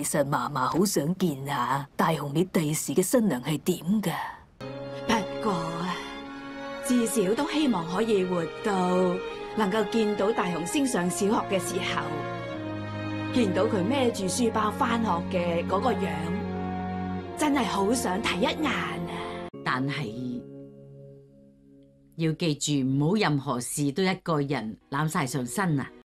其实嫲嫲好想见下大雄，你第时嘅新娘系点噶？不过至少都希望可以活到，能够见到大雄先上小学嘅时候，见到佢孭住书包翻学嘅嗰个样，真系好想睇一眼啊！但系要记住，唔好任何事都一个人揽晒上身啊！